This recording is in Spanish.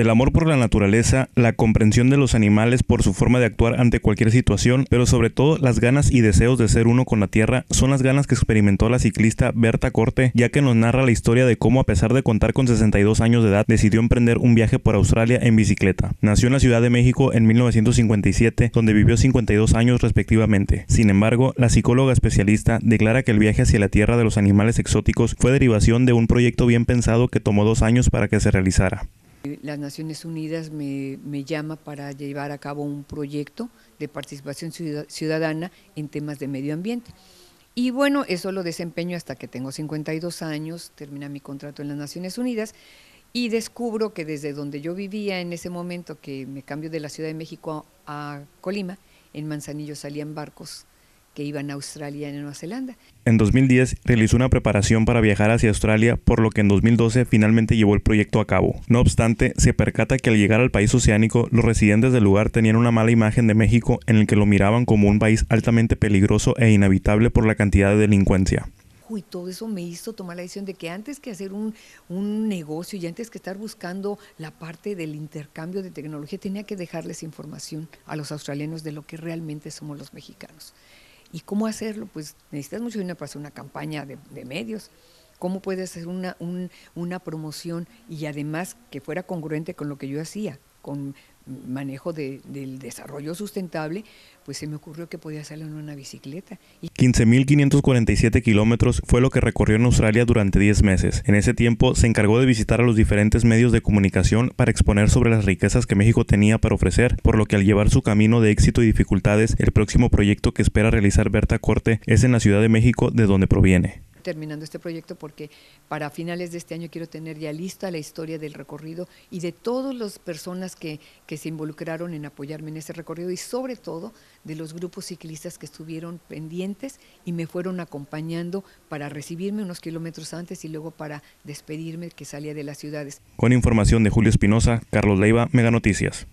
El amor por la naturaleza, la comprensión de los animales por su forma de actuar ante cualquier situación, pero sobre todo las ganas y deseos de ser uno con la tierra, son las ganas que experimentó la ciclista Berta Corte, ya que nos narra la historia de cómo a pesar de contar con 62 años de edad, decidió emprender un viaje por Australia en bicicleta. Nació en la Ciudad de México en 1957, donde vivió 52 años respectivamente. Sin embargo, la psicóloga especialista declara que el viaje hacia la tierra de los animales exóticos fue derivación de un proyecto bien pensado que tomó dos años para que se realizara. Las Naciones Unidas me, llama para llevar a cabo un proyecto de participación ciudadana en temas de medio ambiente. Y bueno, eso lo desempeño hasta que tengo 52 años, termina mi contrato en las Naciones Unidas y descubro que desde donde yo vivía en ese momento, que me cambio de la Ciudad de México a Colima, en Manzanillo salían barcos que iban a Australia y a Nueva Zelanda. En 2010 realizó una preparación para viajar hacia Australia, por lo que en 2012 finalmente llevó el proyecto a cabo. No obstante, se percata que al llegar al país oceánico, los residentes del lugar tenían una mala imagen de México en el que lo miraban como un país altamente peligroso e inhabitable por la cantidad de delincuencia y todo eso me hizo tomar la decisión de que antes que hacer un, un, negocio y antes que estar buscando la parte del intercambio de tecnología, tenía que dejarles información a los australianos de lo que realmente somos los mexicanos. ¿Y cómo hacerlo? Pues necesitas mucho dinero para hacer una campaña de, medios. ¿Cómo puedes hacer una, una promoción y además que fuera congruente con lo que yo hacía, con manejo del desarrollo sustentable, pues se me ocurrió que podía hacerlo en una bicicleta. 15.547 kilómetros fue lo que recorrió en Australia durante 10 meses. En ese tiempo se encargó de visitar a los diferentes medios de comunicación para exponer sobre las riquezas que México tenía para ofrecer, por lo que al llevar su camino de éxito y dificultades, el próximo proyecto que espera realizar Berta Corte es en la Ciudad de México, de donde proviene terminando este proyecto porque para finales de este año quiero tener ya lista la historia del recorrido y de todas las personas que, que se involucraron en apoyarme en ese recorrido y sobre todo de los grupos ciclistas que estuvieron pendientes y me fueron acompañando para recibirme unos kilómetros antes y luego para despedirme que salía de las ciudades. Con información de Julio Espinosa, Carlos Leiva, Mega Noticias.